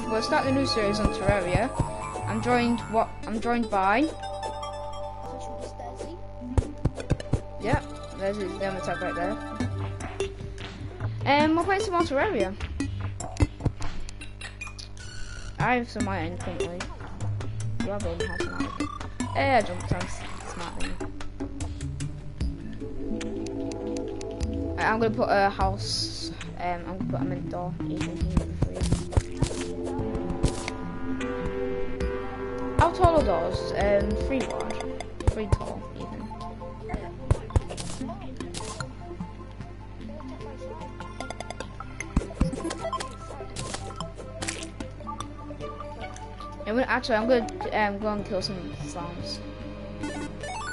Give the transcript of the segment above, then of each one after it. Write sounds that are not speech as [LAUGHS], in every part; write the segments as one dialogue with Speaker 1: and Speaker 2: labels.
Speaker 1: so we're starting a new series on Terraria. I'm joined what I'm joined by Yep, there's his demo tag right there. And we're playing some more Terraria. I have some end currently. You are building house now. Eh, I jumped on smart thing. I'm gonna put a house um, I'm gonna put a mint door. How tall are those? Um, three wide. Three tall, even. And actually, I'm gonna um, go and kill some slimes.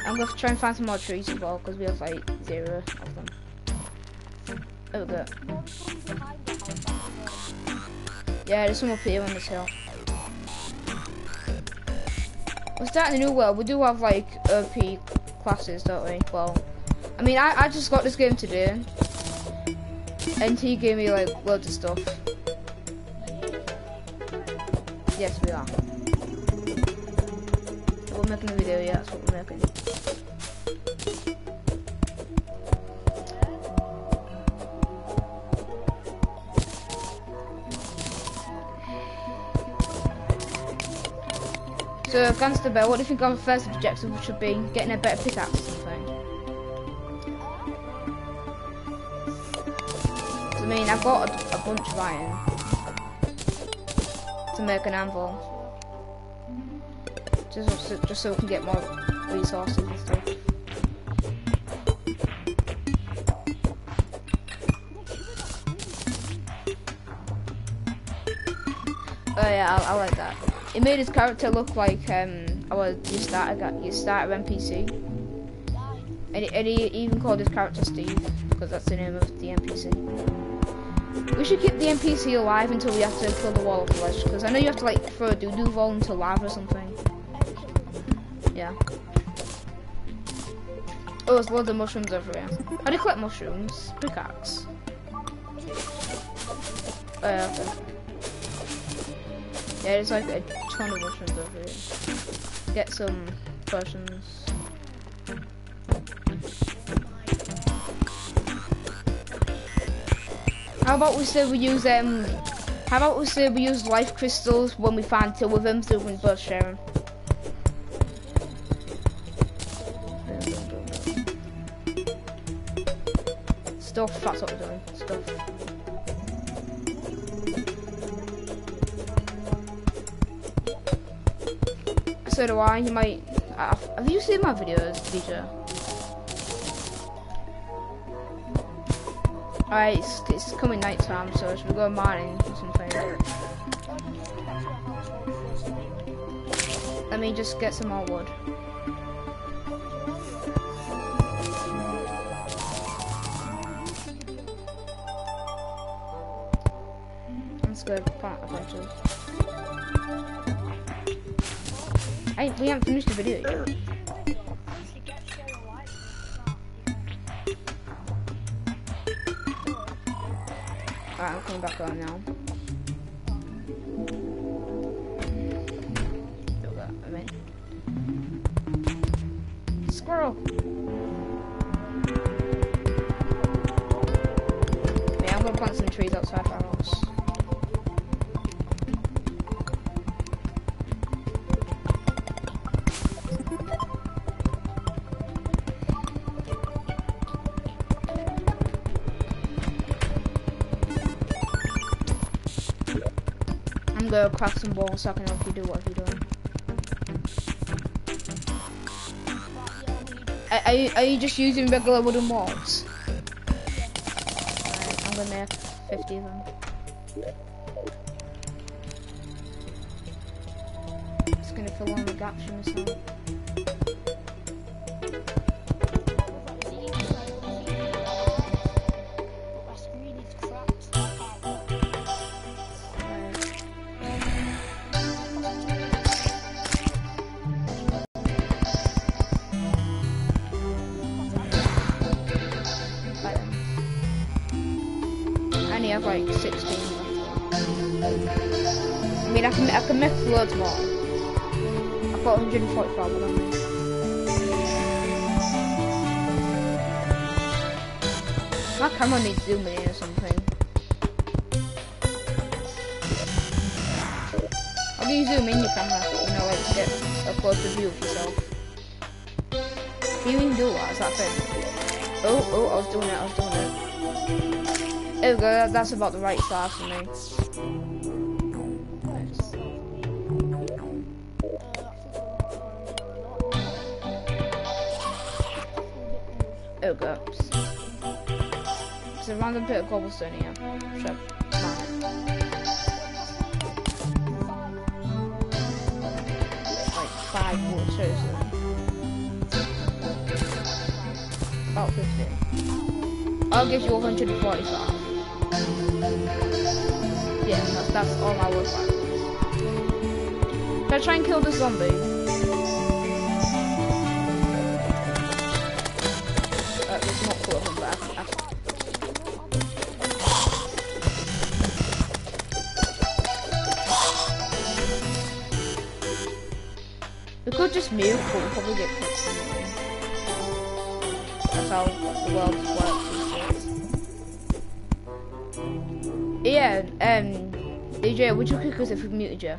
Speaker 1: I'm gonna try and find some more trees as well, because we have like zero of them. Oh, good. Yeah, there's some up here on this hill. We're starting a new world. We do have like OP classes, don't we? Well, I mean, I, I just got this game today. And he gave me like loads of stuff. Yes, we are. We're making a video, yeah, that's what we're making. So, Gangster Bear, what do you think our first objective should be? Getting a better pickaxe or something? I mean, I've got a, a, bunch of iron to make an anvil. Just, so, just so we can get more resources and stuff. Oh yeah, I, I like that. It made his character look like um, our you starter you starter NPC, and he, and he even called his character Steve because that's the name of the NPC. We should keep the NPC alive until we have to kill the wall of flesh because I know you have to like throw a voodoo doll into lava or something. Yeah. Oh, there's loads of mushrooms over here. How do you collect mushrooms? Pickaxe. Oh, yeah, okay. Yeah, there's like a ton of mushrooms over here. Get some potions. How about we say we use um how about we say we use life crystals when we find two of them so we can both share them? Stuff, that's what we're doing. Stuff. So do. You might. Uh, have you seen my videos, DJ? Alright, it's, it's coming night time, so should we go mining or something? Let me just get some more wood. We haven't finished the video yet. Alright, I'm coming back on now. Squirrel! Yeah, I'm gonna plant some trees outside go crack some balls so I can help you do what you're doing. Are, you, are you just using regular wooden walls? Right, I'm gonna make 50 of them. It's gonna fill all the gaps in myself. Have like 16 left. mean, I can, I can make loads more. I've got 145 on me. My camera needs zooming in or something. How do you zoom in your camera? You know, like get a closer view of yourself. Can you even do that? Is that thing? Oh, oh, I was doing it, I was doing it. There we go, that's about the right size for me. Oh, go. There's a random bit of cobblestone here. Should Like five. About 50. I'll give you 145. Yeah, that's, that's all my work back. Should I try and kill the zombie? Uh, just mute, but we'll probably get kicked That's how the world DJ, would you kick us if we muted you?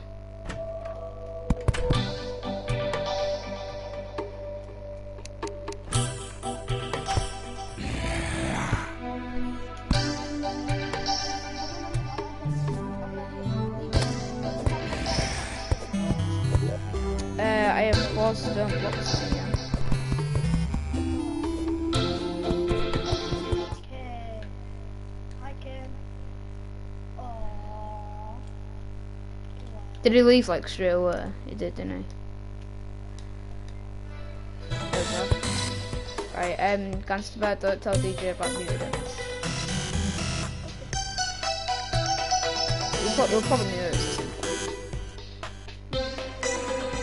Speaker 1: Did he leave like straight away? He did, didn't he? Right, um, Gangster Bear, don't tell DJ about muting him. You'll, pro you'll probably notice.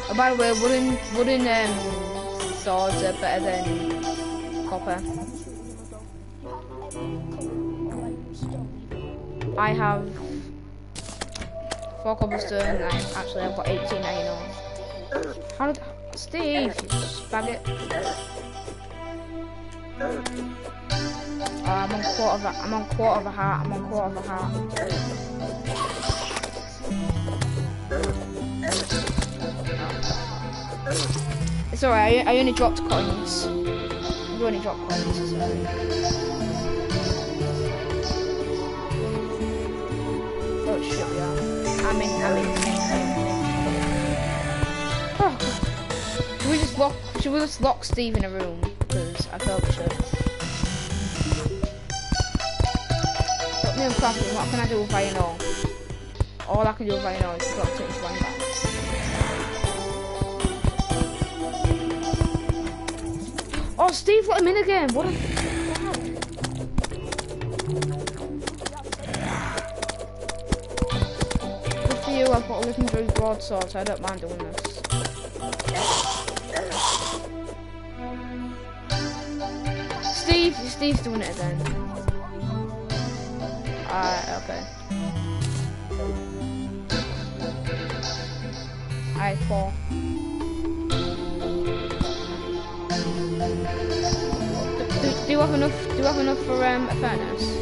Speaker 1: Oh, by the way, wooden, wooden um, swords are better than copper. I have four cobblestone, actually I've got 18 iron ore. How did Steve, you spaggot. Oh, I'm on quarter of a, I'm on quarter of a heart, I'm on quarter of a heart. It's alright, I, I only dropped coins. You only dropped coins. Oh. Should we just lock, should we just lock Steve in a room? Because I felt should. Put me on crafting, what can I do with iron ore? All I can do with iron ore is drop it into back. Oh, Steve let him in again. What a... I've got a legendary broadsword, so I don't mind doing this. Steve, Steve's doing it again. Alright, okay. Alright, four. Do, do, you have enough? Do you have enough for um, a furnace?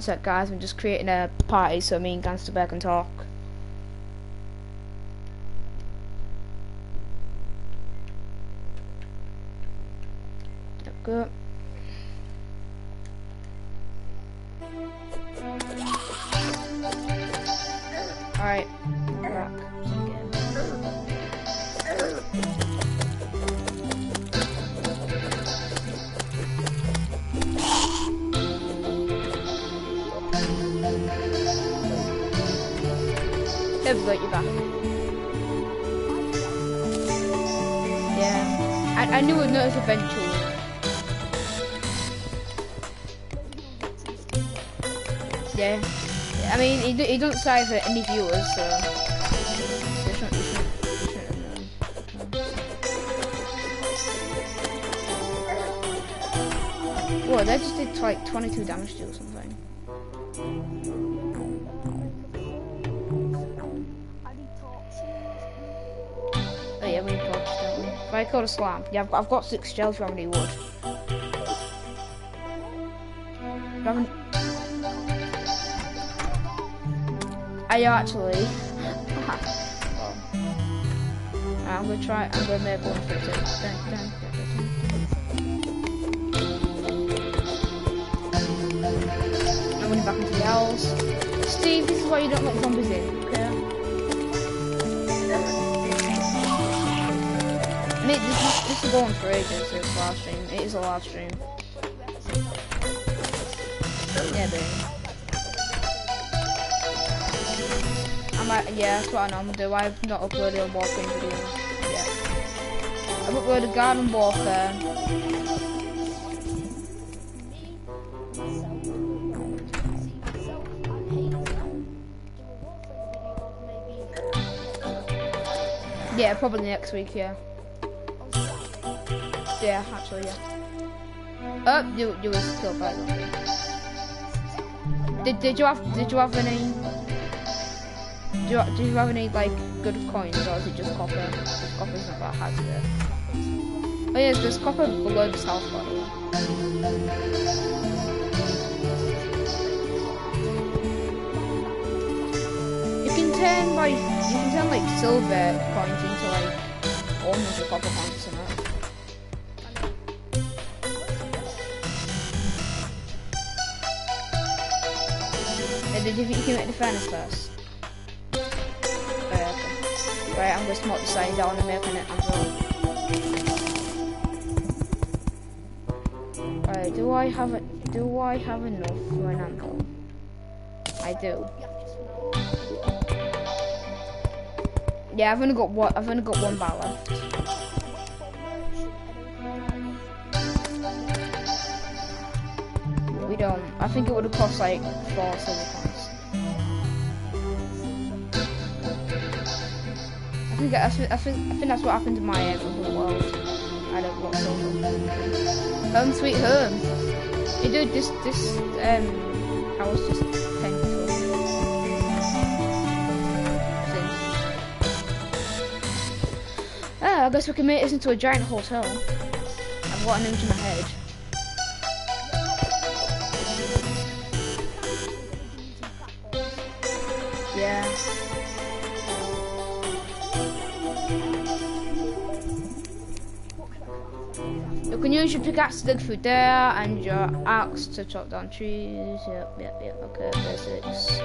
Speaker 1: Sec guys, I'm just creating a party so me and Gangster Bear can talk. Hepsi back. Yeah. I, I knew it was eventually. Yeah. I mean, he, do, he don't sign for any viewers, so... Whoa, that just did like 22 damage to or something. Killed a slime, yeah, I've got, I've got six from any wood. Haven't... Are you actually? [LAUGHS] I'm gonna try. I'm gonna make one for it. Dun, dun, dun, back into the owls. Steve, this is why you don't let zombies in. Mate, this is, this is going for ages. It's a live stream. It is a live stream. Yeah, baby. I might, yeah, that's what I normally do. I've not uploaded a Warframe video yet. I've uploaded Garden Warfare. Yeah, probably next week, yeah. Yeah, actually, yeah. Oh, you, you killed by them. Did, did you have, did you have any, do you, did you have any, like, good coins, or is it just copper? Because copper's not that hard to. Oh yes, there's copper below the. You can turn like you can turn like silver coins into like almost a copper coins you think you can make the furnace first? Oh, okay. Right, I'm gonna smoke the side down and make an anvil. Alright, do I have a do I have enough for an anvil? I do. Yeah, I've only got one. I've only got one bar left. We don't. I think it would have cost like four silver think I think I think, that's what happened to my uh, other world. I don't silver. Home sweet home. Hey, dude, this this um, I was just. Ah, I guess we can make this into a giant hotel. I've got an image in my head. Pickaxe to dig through there and your axe to chop down trees. Yep, yep, yep. Okay, basics.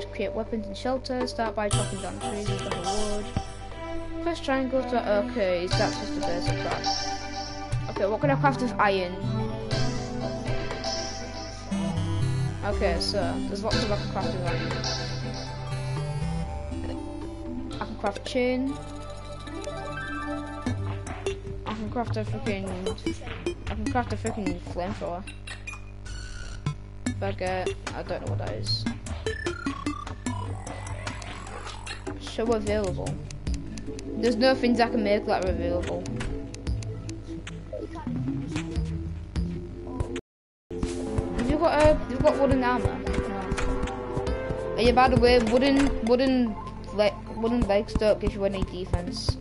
Speaker 1: To create weapons and shelters, start by chopping down trees with the wood. Press triangle to okay, that's just the basic crap. Okay, what can I craft with iron? Okay, so there's lots of I can craft with iron. I can craft chain. Craft a freaking I can craft a freaking flamethrower. If I don't know what that is. Show available. There's no things I can make that are available. Have you got uh, you've got wooden armor? Yeah, by the way, wooden wooden like wooden legs don't give you any defense.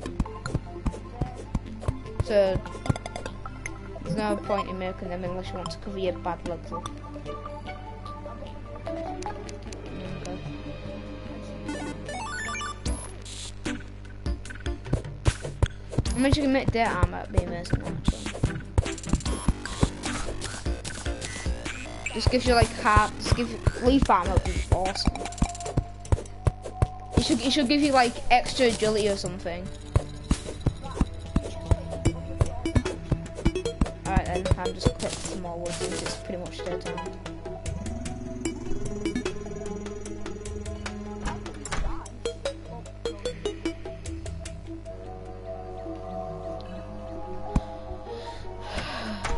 Speaker 1: There's no point in making them unless you want to cover your bad legs up. I mean, you can make their armor, that'd be amazing actually. Just gives you like half, just give you leaf armor would be awesome. It should, it should give you like extra agility or something. I'm just click some more wood it's pretty much dead daytime.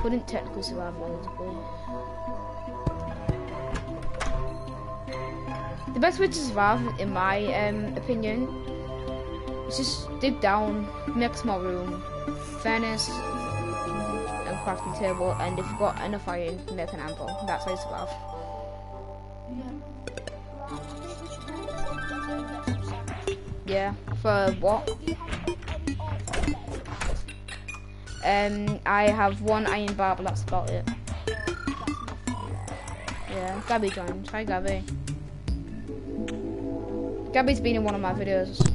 Speaker 1: Wouldn't technically survive multiple. The best way to survive, in my um, opinion, is just dig down, make small room, furnace, crafting table, and if you've got enough iron, make an anvil. That's how you survive. Yeah, for what? Um, I have one iron bar, but that's about it. Yeah, Gabby joined. Hi, Gabby. Gabby's been in one of my videos.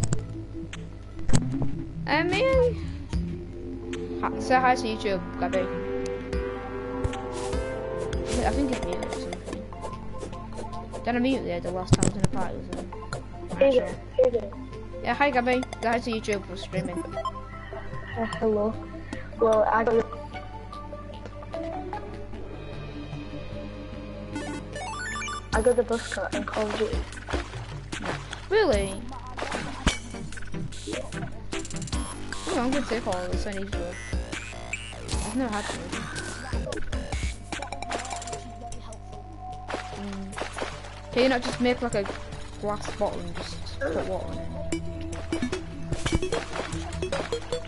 Speaker 1: Um, man. Say hi to YouTube, Gabby. I think it's muted or something. Did I mute there the last time I was in a party with him?
Speaker 2: Hey there, hey there.
Speaker 1: Yeah, hi Gabby. Say hi to YouTube, we're streaming.
Speaker 2: Uh, hello. Well, I got I got the bus cut and called you.
Speaker 1: Really? Oh, I'm gonna take all this, I need to. I've never had. Mm. Can you not just make like a glass bottle and just put water in it?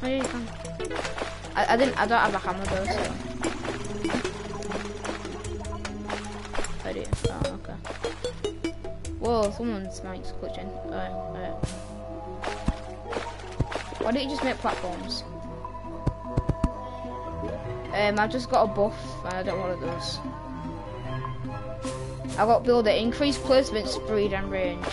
Speaker 1: Oh you. I, I didn't, I don't have a hammer though, so. I do. Oh, okay. Whoa, someone's mic's glitching. Alright, alright. Why don't you just make platforms? Um, I've just got a buff, and I don't want it does. I got builder increase placement speed and range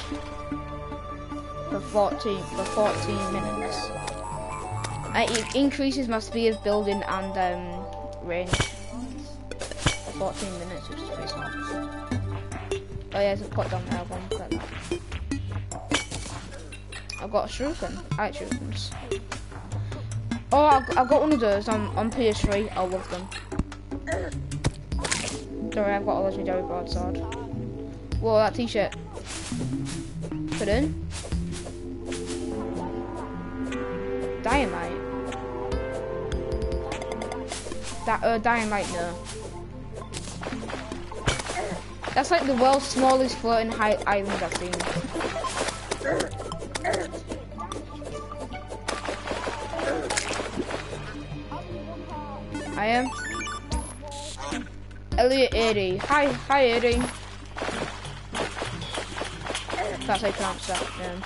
Speaker 1: for 14 for 14 minutes. Uh, it increases my speed of building and um, range for 14 minutes, which is pretty smart. Oh yeah, it's got down there. One that. I've got a shuriken. I like shurikens. Oh, I, I got one of those on, on PS3. I love them. Sorry, I've got a legendary broadsword. Whoa, that t-shirt. Put in. Dynamite. That uh, dynamite, no. That's like the world's smallest floating high island I've seen. Elliot 80. Hi, hi 80. That's how you pronounce that, man.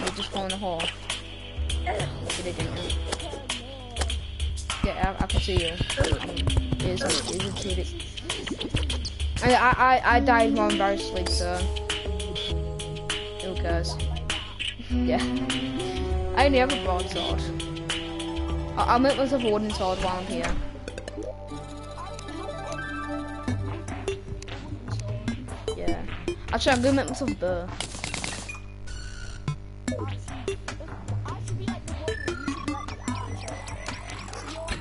Speaker 1: You just fall in the hole. Didn't. Yeah, I, I can see you. Is is intruded. I, I I died more embarrassedly, so who cares? [LAUGHS] yeah. I only have a broadsword. I I'll make myself a wooden sword while I'm here. Yeah. Actually, I'm gonna make myself a bow.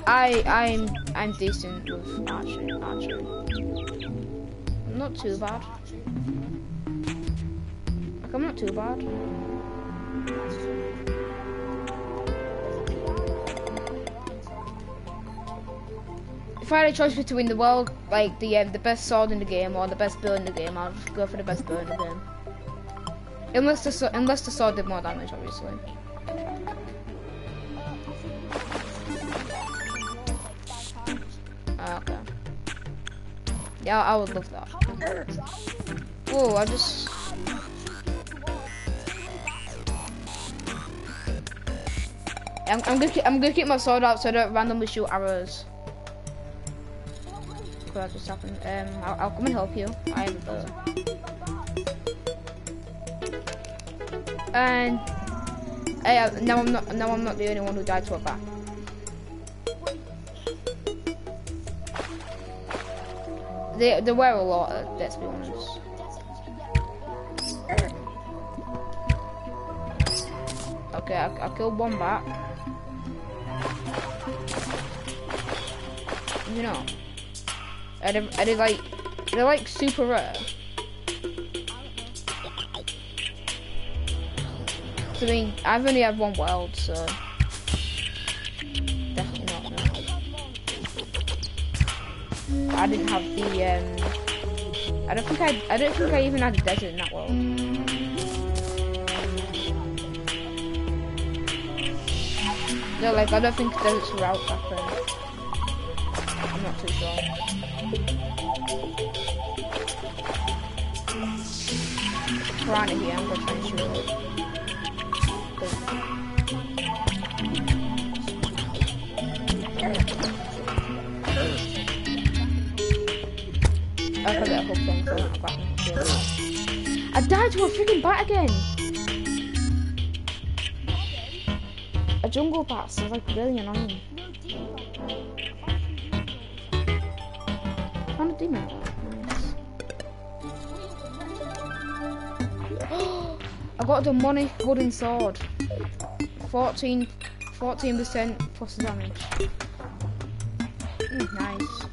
Speaker 1: I I'm I'm decent with archery. Archery. Not too bad. Like I'm not too bad. If I had a choice between the world, like the um, the best sword in the game or the best build in the game, I'd go for the best build in the game. Unless the unless the sword did more damage, obviously. Ah, okay. Yeah, I would love that. Whoa, I just. I'm, I'm gonna keep, I'm gonna keep my sword out so I don't randomly shoot arrows. What just happened? Um, I'll, I'll come and help you. I have a bow. And uh, now I'm not now I'm not the only one who died to a bat. They there were a lot. Let's be honest. Okay, I, I killed one bat. You know, are they, are they like they're like super rare? I mean, I've only had one wild, so definitely not. No. I I didn't have the um. I don't think I. I don't think I even had a desert in that world. No, like I don't think deserts were out back then. I'm not too sure. Piranha here, I'm gonna try and shoot it. I so I. I died to a freaking bat again! A jungle bat sounds like really annoying. Found a demon. [GASPS] I got a demonic wooden sword. 14 percent plus damage. Mm, nice.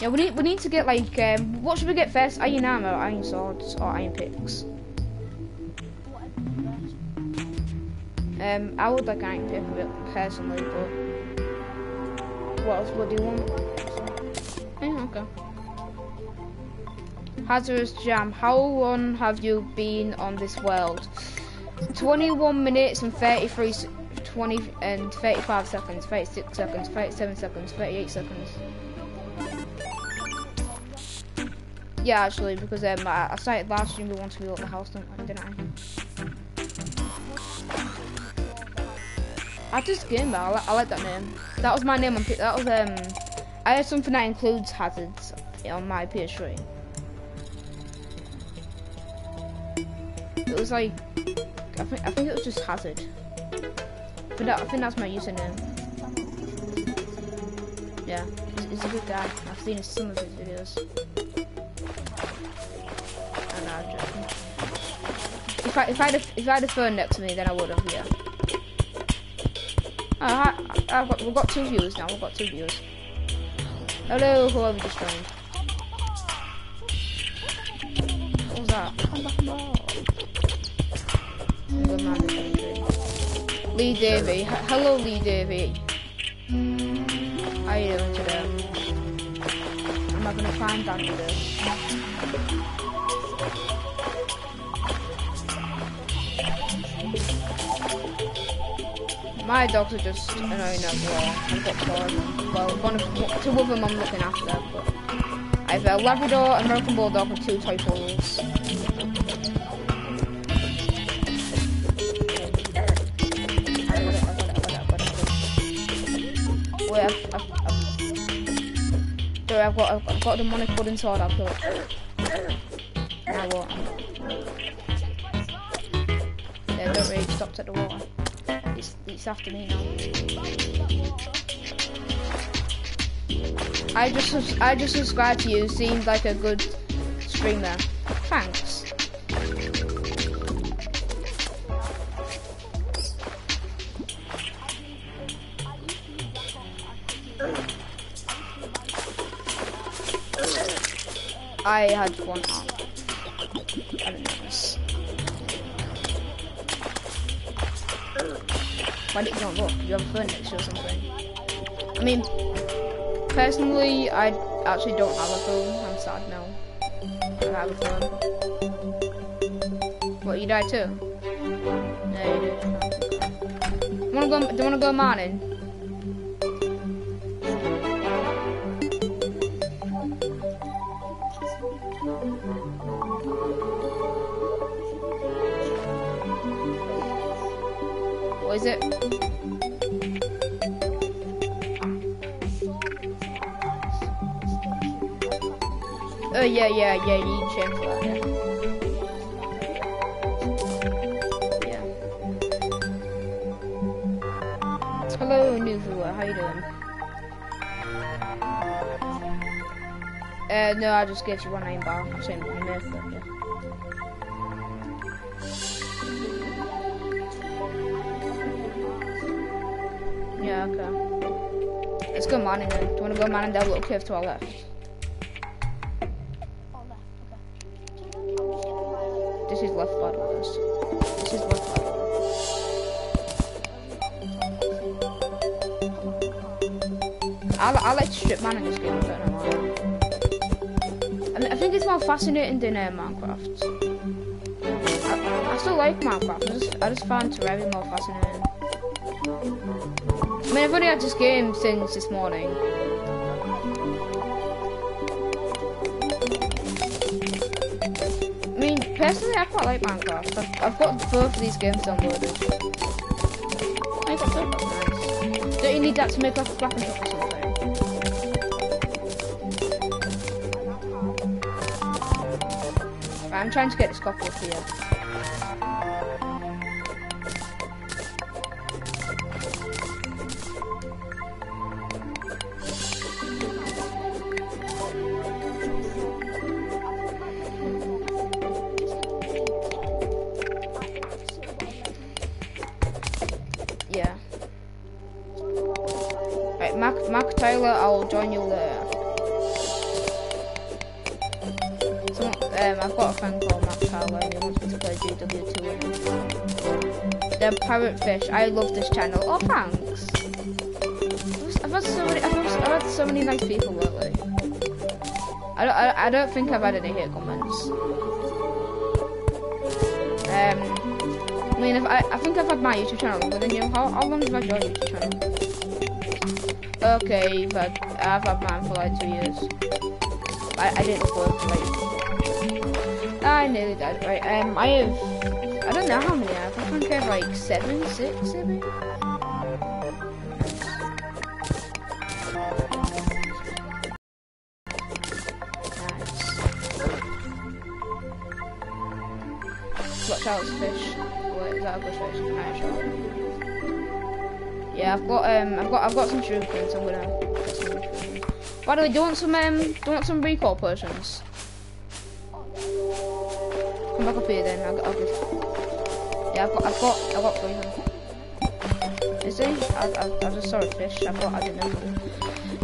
Speaker 1: Yeah, we need we need to get like um, what should we get first? Iron armor, iron swords, or iron picks? Um, I would like iron pick personally, but what else? Do you want? Yeah, okay. Hazardous Jam, how long have you been on this world? 21 minutes and 33, s- 20 and 35 seconds, 36 seconds, 37 seconds, 38 seconds. Yeah, actually, because um, I, I started last stream, we wanted to build the house, didn't I? I? Just game. I, li- I like that name. That was my name on. That was um. I had something that includes hazards on my PS3. It was like, I think I think it was just hazard. But that, I think that's my username. Yeah, he's a good guy. I've seen some of his videos. And I'm. If I if I had a, if I had a phone next to me, then I would have. Yeah. Uh, oh, hi, I've got, we've got two viewers now. We've got two viewers. Hello, whoever just joined. What was that? Lee Davy. H- Hello, Lee Davy. How are you doing today? Am I gonna find Dan today? My dogs are just annoying as well. I've got four of them. Well, one of, two of them I'm looking after, but I have a Labrador, American Bulldog, and two toy poodles. Wait, I've, I've, I've, I've got, I've I've got the demonic wooden sword. I'll kill it. Now what? Yeah, don't rage. Stopped at the water. After me now. I just I just subscribed to you. Seemed like a good streamer. Thanks. I had one heart. Why did you not look? You have a next or something? I mean, personally, I actually don't have a phone. I'm sad now. I don't have a phone. What, you died too? No, you didn't. Wanna go? Do you wanna go mining? Oh yeah, yeah, yeah. You need to change that. Yeah. Hello, new viewer. How you doing? Uh, no, I just gave you one name bar. I'm saying know, but yeah. Yeah, okay. Let's go mining then. Do you want to go mining that little cave to our left? I, I like strip mine in this game, I don't know mean, I think it's more fascinating than uh, Minecraft. I, I still like Minecraft. I just, I just find Terraria more fascinating. I mean, I've only had this game since this morning. I mean, personally, I quite like Minecraft. I've, I've got both of these games downloaded. I got so. Don't you need that to make like a clapping shop or something? I'm trying to get this up here. Parrot Fish, I love this channel. Oh, thanks. I've had so many, I've had, so many nice people lately. I don't, I, I don't think I've had any hate comments. Um, I mean, if I, I think I've had my YouTube channel longer than you. How, how long have I your YouTube channel? Okay, you've I've had mine for like two years. I, I didn't upload for like. I nearly died. Right, um, I have. I don't know how many I have. I think I have like seven, six, maybe. Nice. Watch out, fish. That a. Yeah, I've got um, I've got I've got some cane, I'm gonna. Get some. By the way, do you want some um, do you want some recall potions? Come back up here then. I'll, I'll give. Yeah, I've got I've got I've got three of them. Is he? I, I, I just saw a fish. I thought I didn't know.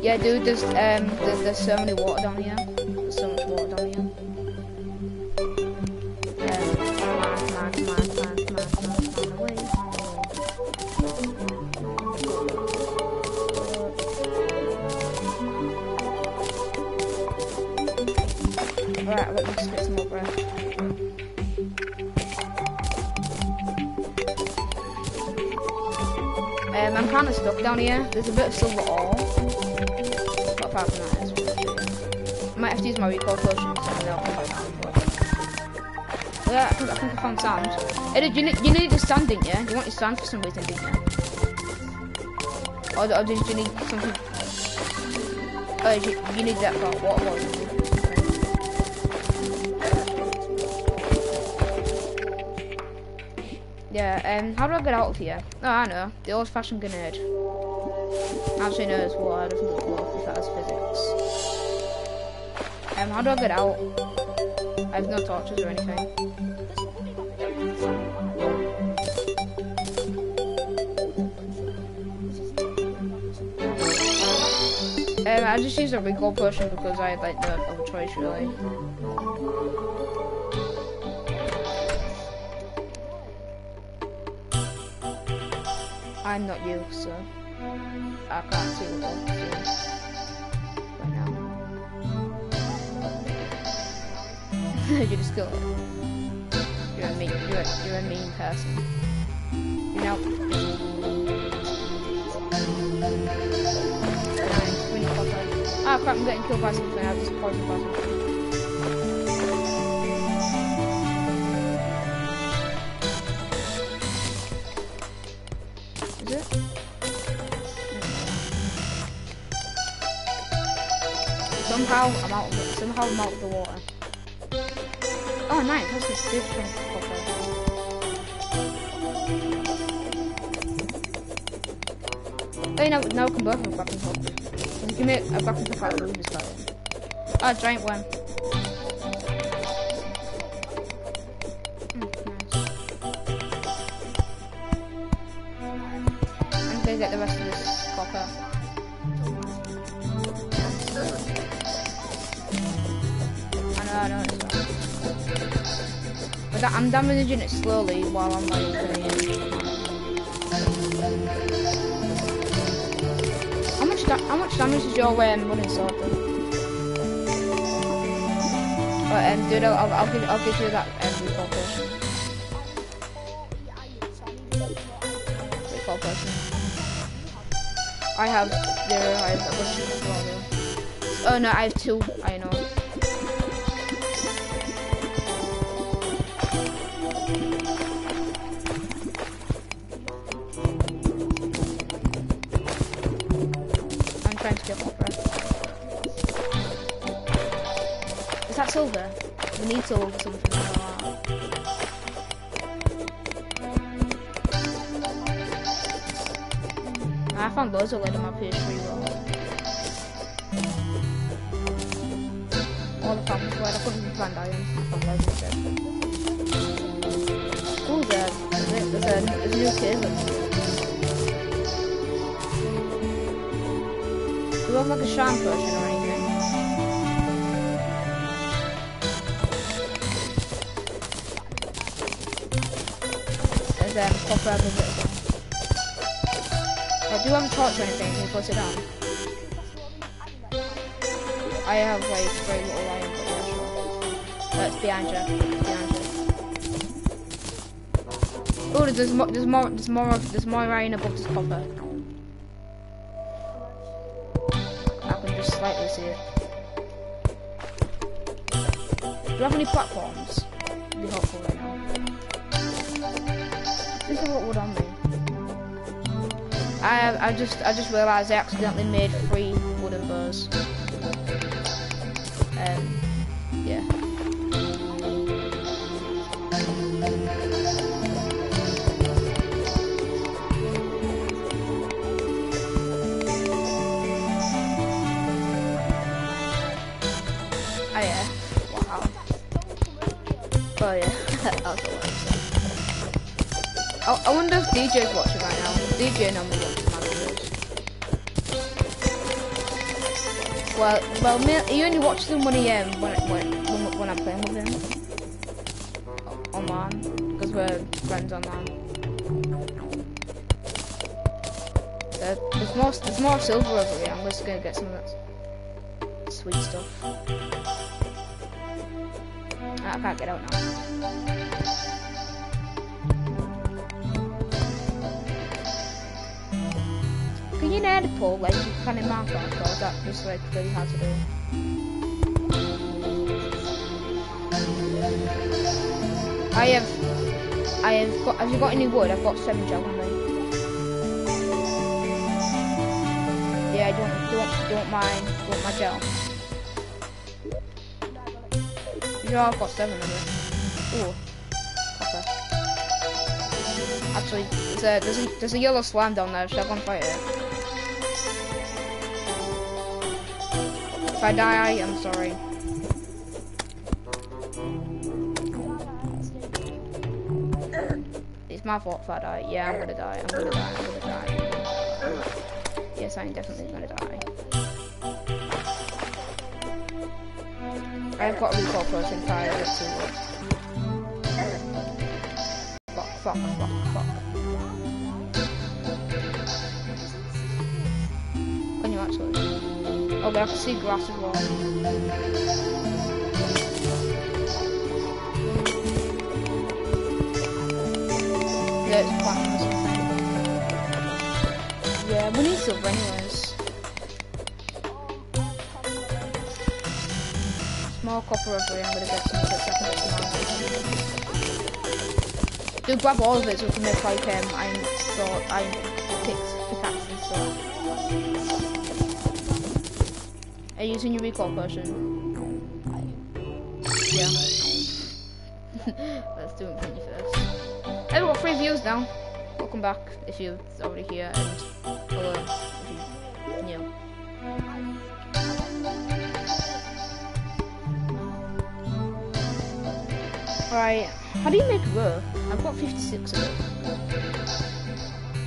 Speaker 1: Yeah, dude. There's um, there's, there's so many water down here. Down here. There's a bit of silver ore. But apart from that, it's. I might have to use my recall potions and then I'll come back. Yeah, I think, I think I found sand. Hey, you need, you need the sand, didn't you? You want your sand for some reason, didn't you? Or, or did you need something? Oh, you, you need that for water bottle. Yeah, um, how do I get out of here? Oh, I know. The old-fashioned grenade. Actually, no, it's water. It doesn't look water if that has physics. Um, how do I get out? I have no torches or anything. Um, I just used a recall potion because I had like no other choice really. I'm not you, so I what I'm doing right now. [LAUGHS] you just go. You're a mean. You're a, you're a mean person. You know. Nice, we need copper. Ah crap! I'm getting killed by something. I just poisoned by something. Somehow I'm out of the, somehow I'm out of the water. Oh nice, that's a different copper. Oh no, now we can both have grappling hooks. We can make a grappling hook out of Ruby's bow. Oh, giant worm. I'm damaging it slowly while I'm like it. How much how much damage is your um, running sword do? But um, dude, I'll, I'll give I'll give you that um, recall potion. Recall potion. I have zero. I have a bunch of. Oh no, I have two. I know. Is that silver? We need silver for something. Don't. I found loads of lead in my PS3 roll. All the farms where I couldn't plant iron. Found loads instead. Ooh, there, there's there's a, there's a new cave. Do you have like a shine potion or anything? There's um, copper up a bit as. Uh, do have a torch or anything? Can you put it down? I have like very little iron, but yeah, sure. That's behind you. Behind you. Oh, there's more. There's more. There's more. There's more iron above this copper. I see it. Do you have any platforms? It'd be helpful right now. This is what would on me. I I just I just realised I accidentally made three wooden bows. Um, yeah. Was a lot. I, I wonder if DJ's watching right now. DJ normally watches my videos. Well, well, he only watches them when he um when when when, when I'm playing with him online because we're friends online. There, there's more there's more silver over here. I'm just gonna get some of that sweet stuff. Ah, I can't get out now. Can you add a pull like you can in Minecraft or is that just like really hard to do? I have I have got have you got any wood? I've got seven me. Yeah, don't don't don't mind don't my gel. Yeah, I've got seven of it. Ooh. Actually, there's a, there's a, there's a yellow slime down there, should I and fight it? If I die, I'm sorry. It's my fault if I die. Yeah, I'm gonna die. I'm gonna die. I'm gonna die. Yes, I'm definitely gonna die. I've got a recall potion see what. Fuck, fuck, fuck. Can you actually? Oh, but I can see grass as well. Yeah, we need silver anyways. Small copper over here, I'm gonna get some of it so I can get some iron. Do grab all of it so we can make like um, iron sword, iron picks, pickaxe and stuff. Are you using your recall potion? Yeah. [LAUGHS] Let's do it pretty first. Hey, got three views now. Welcome back if you're already here and hello if you're new. Right, how do you make rope? I've got 56 of it.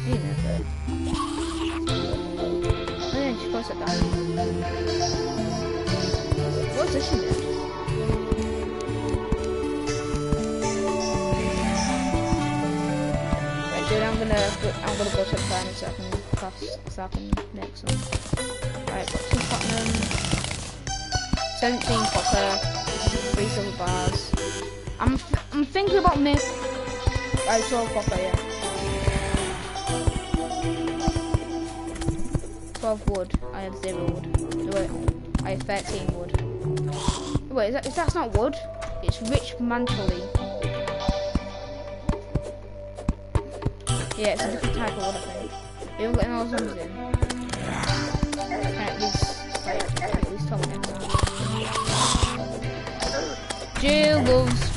Speaker 1: Do you it? Oh yeah, just close it down. What's this in it? Right, dude, I'm gonna go, I'm gonna go to the planet so I can craft so I can make some. Right, got some platinum, 17 copper, 3 silver bars. I'm, I'm thinking about me. I 12 copper, yeah. 12 wood. I have 0 wood. Wait, I have 13 wood. Wait, is that, is that's not wood? It's rich mahogany. Yeah, it's a different type of wood, I think. You haven't got any more zombies in. At least, at least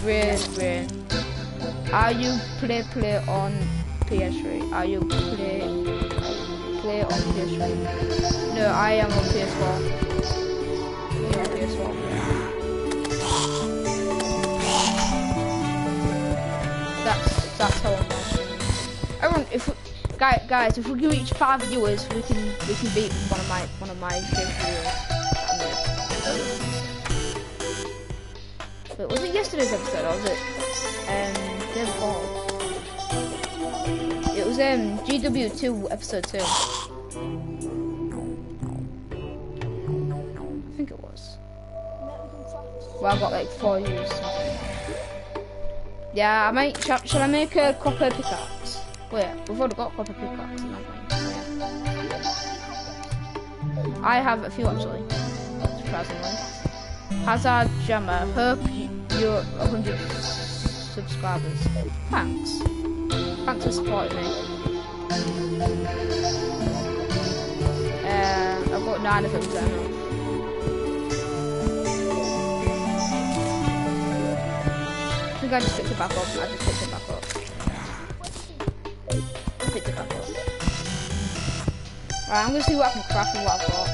Speaker 1: red red. Are you play play on PS3? Are you play play on PS3? No, I am on PS4. Yeah, PS4. That's that's how I'm. Everyone, if we, guys, guys, if we reach five viewers, we can we can beat one of my one of my favorite viewers. Wait, was it yesterday's episode or was it um It was um GW2 episode two. I think it was. Well, I got like four. Something. Yeah, I might. Shall, shall I make a copper pickaxe? Wait, we've already got copper pickaxe. I have a few actually, surprisingly. Hazard Jammer, hope you, you're 100 subscribers. Thanks. Thanks for supporting me. Uh, I've got nine of them now. I think I just picked it back up. I just picked it back up. I picked it back up. Right, I'm gonna see what I can craft and what I've got.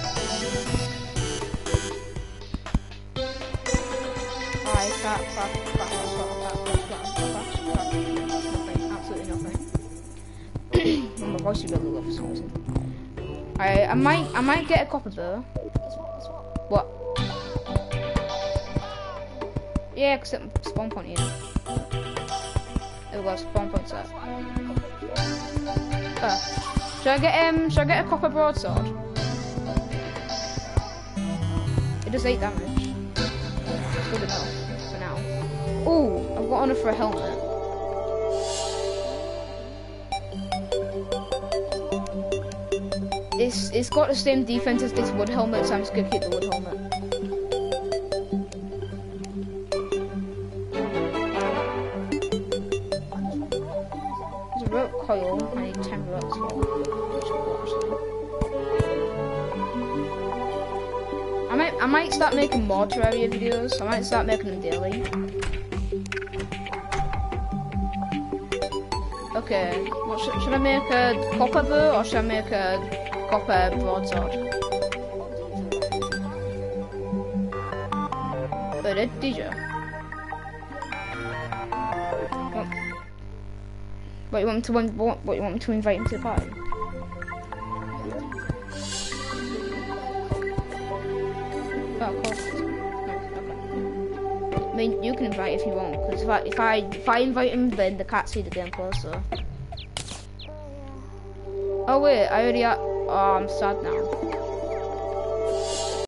Speaker 1: I can't craft, craft, craft, craft, some reason. I, I might, I might get a copper though. What? Yeah, except spawn point here. We go, spawn point set. Uh, should I get um, should I get a copper broadsword? It does eight damage. Good enough for now. Ooh, I've got enough for a helmet. It's it's got the same defense as this wood helmet, so I'm just gonna keep the wood helmet. There's a rope coil. I need ten. I might I might start making more Terraria videos. I might start making them daily. Okay, what should, should I make a copper bow or should I make a copper broadsword? Did you? What, you want to what, what you want me to invite him to the party? Oh, cool. I mean, you can invite if you want, because if I if I if I invite him, then the can't see the game closer. Oh wait, I already. ha- Oh, I'm sad now.